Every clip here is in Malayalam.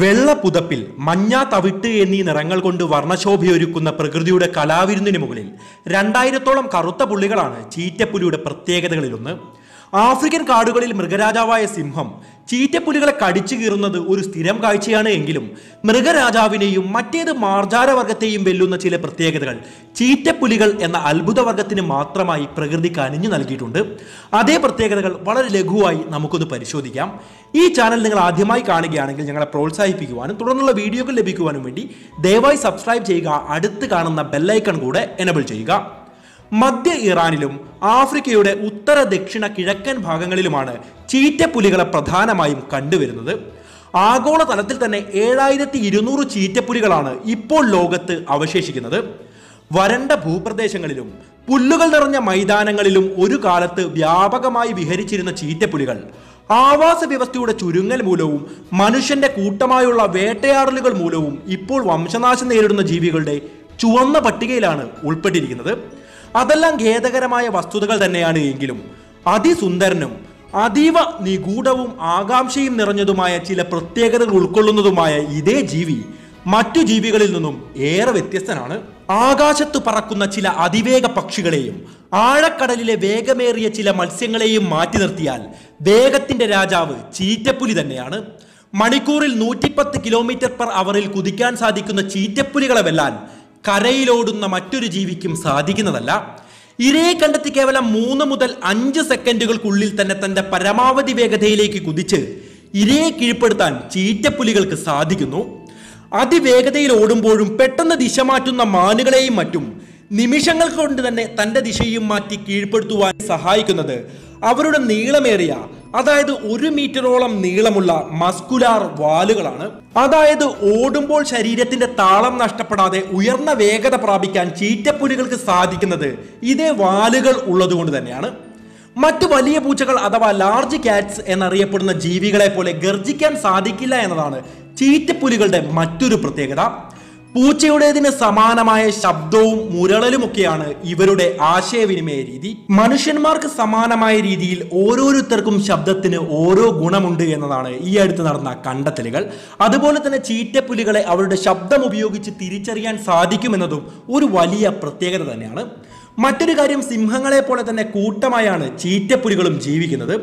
വെള്ള പുതപ്പിൽ മഞ്ഞ തവിട്ട് എന്നീ നിറങ്ങൾ കൊണ്ട് വർണശോഭയൊരുക്കുന്ന പ്രകൃതിയുടെ കലാവിരുന്നിന് മുകളിൽ രണ്ടായിരത്തോളം കറുത്ത പുള്ളികളാണ് ചീറ്റപ്പുലിയുടെ പ്രത്യേകതകളിലൊന്ന്. ആഫ്രിക്കൻ കാടുകളിൽ മൃഗരാജാവായ സിംഹം ചീറ്റപ്പുലികളെ കടിച്ചു കീറുന്നത് ഒരു സ്ഥിരം കാഴ്ചയാണ് എങ്കിലും മൃഗരാജാവിനെയും മറ്റേത് മാർജാരവർഗത്തെയും വെല്ലുന്ന ചില പ്രത്യേകതകൾ ചീറ്റപ്പുലികൾ എന്ന അത്ഭുതവർഗത്തിന് മാത്രമായി പ്രകൃതി കനിഞ്ഞു നൽകിയിട്ടുണ്ട്. അതേ പ്രത്യേകതകൾ വളരെ ലഘുവായി നമുക്കൊന്ന് പരിശോധിക്കാം. ഈ ചാനൽ നിങ്ങൾ ആദ്യമായി കാണുകയാണെങ്കിൽ ഞങ്ങളെ പ്രോത്സാഹിപ്പിക്കുവാനും തുടർന്നുള്ള വീഡിയോകൾ ലഭിക്കുവാനും വേണ്ടി ദയവായി സബ്സ്ക്രൈബ് ചെയ്യുക അടുത്ത് കാണുന്ന ബെല്ലൈക്കൺ കൂടെ എനബിൾ ചെയ്യുക. മധ്യ ഇറാനിലും ആഫ്രിക്കയുടെ ഉത്തര ദക്ഷിണ കിഴക്കൻ ഭാഗങ്ങളിലുമാണ് ചീറ്റപ്പുലികളെ പ്രധാനമായും കണ്ടുവരുന്നത്. ആഗോള തലത്തിൽ തന്നെ ഏഴായിരത്തി ഇരുന്നൂറ് ചീറ്റപ്പുലികളാണ് ഇപ്പോൾ ലോകത്ത് അവശേഷിക്കുന്നത്. വരണ്ട ഭൂപ്രദേശങ്ങളിലും പുല്ലുകൾ നിറഞ്ഞ മൈതാനങ്ങളിലും ഒരു കാലത്ത് വ്യാപകമായി വിഹരിച്ചിരുന്ന ചീറ്റപ്പുലികൾ ആവാസ വ്യവസ്ഥയുടെ ചുരുങ്ങൽ മൂലവും മനുഷ്യന്റെ കൂട്ടമായുള്ള വേട്ടയാടലുകൾ മൂലവും ഇപ്പോൾ വംശനാശം നേരിടുന്ന ജീവികളുടെ ചുവന്ന പട്ടികയിലാണ് ഉൾപ്പെട്ടിരിക്കുന്നത്. അതെല്ലാം ഖേദകരമായ വസ്തുതകൾ തന്നെയാണ് എങ്കിലും അതിസുന്ദരനും അതീവ നിഗൂഢവും ആകാംക്ഷയും നിറഞ്ഞതുമായ ചില പ്രത്യേകതകൾ ഉൾക്കൊള്ളുന്നതുമായ ഇതേ ജീവി മറ്റു ജീവികളിൽ നിന്നും ഏറെ വ്യത്യസ്തനാണ്. ആകാശത്ത് പറക്കുന്ന ചില അതിവേഗ പക്ഷികളെയും ആഴക്കടലിലെ വേഗമേറിയ ചില മത്സ്യങ്ങളെയും മാറ്റി നിർത്തിയാൽ വേഗത്തിന്റെ രാജാവ് ചീറ്റപ്പുലി തന്നെയാണ്. മണിക്കൂറിൽ നൂറ്റിപ്പത്ത് കിലോമീറ്റർ പെർ അവറിൽ കുതിക്കാൻ സാധിക്കുന്ന ചീറ്റപ്പുലികളെ വെല്ലാൻ കരയിലോടുന്ന മറ്റൊരു ജീവിക്കും സാധിക്കുന്നതല്ല. ഇരയെ കണ്ടെത്തി കേവലം മൂന്ന് മുതൽ അഞ്ച് സെക്കൻഡുകൾക്കുള്ളിൽ തന്നെ തന്റെ പരമാവധി വേഗതയിലേക്ക് കുതിച്ച് ഇരയെ കീഴ്പ്പെടുത്താൻ ചീറ്റപ്പുലികൾക്ക് സാധിക്കുന്നു. അതിവേഗതയിൽ ഓടുമ്പോഴും പെട്ടെന്ന് ദിശ മാറ്റുന്ന മാനുകളെയും മറ്റും നിമിഷങ്ങൾ കൊണ്ട് തന്നെ തന്റെ ദിശയും മാറ്റി കീഴ്പ്പെടുത്തുവാൻ സഹായിക്കുന്നത് അവരുടെ നീളമേറിയ അതായത് ഒരു മീറ്ററോളം നീളമുള്ള മസ്കുലാർ വാലുകളാണ്. അതായത് ഓടുമ്പോൾ ശരീരത്തിന്റെ താളം നഷ്ടപ്പെടാതെ ഉയർന്ന വേഗത പ്രാപിക്കാൻ ചീറ്റപ്പുലികൾക്ക് സാധിക്കുന്നത് ഇതേ വാലുകൾ ഉള്ളതുകൊണ്ട് തന്നെയാണ്. മറ്റു വലിയ പൂച്ചകൾ അഥവാ ലാർജ് കാറ്റ്സ് എന്നറിയപ്പെടുന്ന ജീവികളെ പോലെ ഗർജിക്കാൻ സാധിക്കില്ല എന്നതാണ് ചീറ്റപ്പുലികളുടെ മറ്റൊരു പ്രത്യേകത. പൂച്ചയുടേതിന് സമാനമായ ശബ്ദവും മുരളലുമൊക്കെയാണ് ഇവരുടെ ആശയവിനിമയ രീതി. മനുഷ്യന്മാർക്ക് സമാനമായ രീതിയിൽ ഓരോരുത്തർക്കും ശബ്ദത്തിന് ഓരോ ഗുണമുണ്ട് എന്നതാണ് ഈ അടുത്ത് നടന്ന കണ്ടെത്തലുകൾ. അതുപോലെ തന്നെ ചീറ്റപ്പുലികളെ അവരുടെ ശബ്ദം ഉപയോഗിച്ച് തിരിച്ചറിയാൻ സാധിക്കുമെന്നതും ഒരു വലിയ പ്രത്യേകത തന്നെയാണ്. മറ്റൊരു കാര്യം സിംഹങ്ങളെ പോലെ തന്നെ കൂട്ടമായാണ് ചീറ്റപ്പുലികളും ജീവിക്കുന്നത്.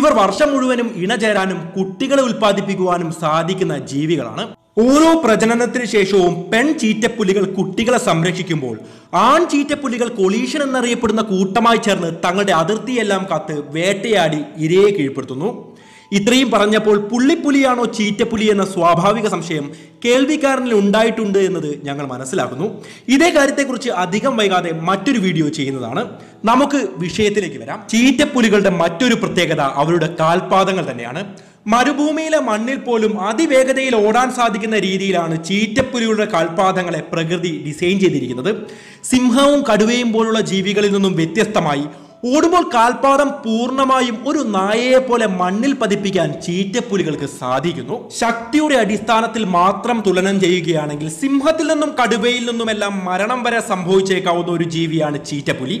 ഇവർ വർഷം മുഴുവനും ഇണചേരാനും കുട്ടികളെ ഉൽപ്പാദിപ്പിക്കുവാനും സാധിക്കുന്ന ജീവികളാണ്. ഓരോ പ്രജനനത്തിന് ശേഷവും പെൺ ചീറ്റപ്പുലികൾ കുട്ടികളെ സംരക്ഷിക്കുമ്പോൾ ആൺ ചീറ്റപ്പുലികൾ കൊളീഷൻ എന്നറിയപ്പെടുന്ന കൂട്ടമായി ചേർന്ന് തങ്ങളുടെ അതിർത്തിയെല്ലാം കാത്ത് വേട്ടയാടി ഇരയെ കീഴ്പ്പെടുത്തുന്നു. ഇത്രയും പറഞ്ഞപ്പോൾ പുള്ളിപ്പുലിയാണോ ചീറ്റപ്പുലി എന്ന സ്വാഭാവിക സംശയം കേൾവിക്കാരനിൽ ഉണ്ടായിട്ടുണ്ട് എന്നത് ഞങ്ങൾ മനസ്സിലാക്കുന്നു. ഇതേ കാര്യത്തെക്കുറിച്ച് അധികം വൈകാതെ മറ്റൊരു വീഡിയോ ചെയ്യുന്നതാണ്. നമുക്ക് വിഷയത്തിലേക്ക് വരാം. ചീറ്റപ്പുലികളുടെ മറ്റൊരു പ്രത്യേകത അവരുടെ കാൽപാദങ്ങൾ തന്നെയാണ്. മരുഭൂമിയിലെ മണ്ണിൽ പോലും അതിവേഗതയിൽ ഓടാൻ സാധിക്കുന്ന രീതിയിലാണ് ചീറ്റപ്പുലികളുടെ കാൽപാദങ്ങളെ പ്രകൃതി ഡിസൈൻ ചെയ്തിരിക്കുന്നത്. സിംഹവും കടുവയും പോലുള്ള ജീവികളിൽ നിന്നും വ്യത്യസ്തമായി ഓടുമ്പോൾ കാൽപാദം പൂർണമായും ഒരു നായയെ പോലെ മണ്ണിൽ പതിപ്പിക്കാൻ ചീറ്റപ്പുലികൾക്ക് സാധിക്കുന്നു. ശക്തിയുടെ അടിസ്ഥാനത്തിൽ മാത്രം തുലനം ചെയ്യുകയാണെങ്കിൽ സിംഹത്തിൽ നിന്നും കടുവയിൽ നിന്നുമെല്ലാം മരണം വരെ സംഭവിച്ചേക്കാവുന്ന ഒരു ജീവിയാണ് ചീറ്റപ്പുലി.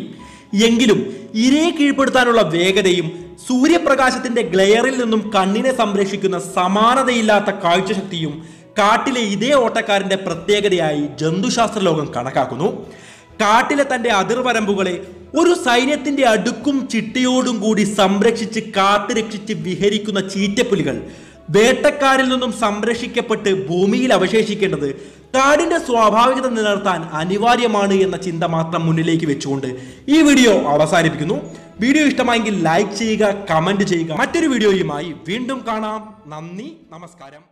എങ്കിലും ഇരയെ കീഴ്പ്പെടുത്താനുള്ള വേഗതയും സൂര്യപ്രകാശത്തിന്റെ ഗ്ലെയറിൽ നിന്നും കണ്ണിനെ സംരക്ഷിക്കുന്ന സമാനതയില്ലാത്ത കാഴ്ചശക്തിയും കാട്ടിലെ ഇതേ ഓട്ടക്കാരന്റെ പ്രത്യേകതയായി ജന്തുശാസ്ത്ര ലോകം കണക്കാക്കുന്നു. കാട്ടിലെ തന്റെ അതിർവരമ്പുകളെ ഒരു സൈന്യത്തിന്റെ അടുക്കും ചിട്ടയോടും കൂടി സംരക്ഷിച്ച് കാത്തുരക്ഷിച്ച് വിഹരിക്കുന്ന ചീറ്റപ്പുലികൾ വേട്ടക്കാരിൽ നിന്നും സംരക്ഷിക്കപ്പെട്ട് ഭൂമിയിൽ അവശേഷിക്കേണ്ടത് കാടിന്റെ സ്വാഭാവികത നിലനിർത്താൻ അനിവാര്യമാണ് എന്ന ചിന്ത മാത്രം മുന്നിലേക്ക് വെച്ചുകൊണ്ട് ഈ വീഡിയോ അവസാനിപ്പിക്കുന്നു. വീഡിയോ ഇഷ്ടമായെങ്കിൽ ലൈക്ക് ചെയ്യുക കമന്റ് ചെയ്യുക. മറ്റൊരു വീഡിയോയുമായി വീണ്ടും കാണാം. നന്ദി നമസ്കാരം.